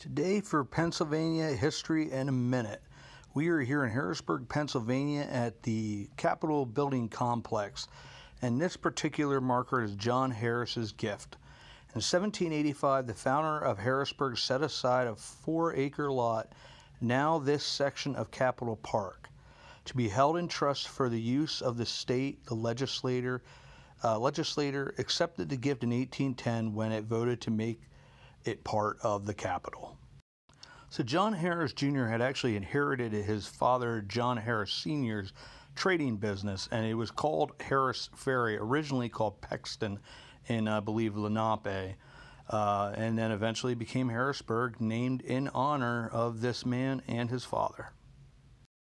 Today for Pennsylvania History in a Minute. We are here in Harrisburg, Pennsylvania at the Capitol Building Complex, and this particular marker is John Harris's gift. In 1785, the founder of Harrisburg set aside a four acre lot, now this section of Capitol Park, to be held in trust for the use of the state. The legislator, uh, legislator accepted the gift in 1810 when it voted to make it part of the capital. So John Harris Jr. had actually inherited his father, John Harris Sr.'s trading business, and it was called Harris Ferry, originally called Pexton in, I believe, Lenape, uh, and then eventually became Harrisburg, named in honor of this man and his father.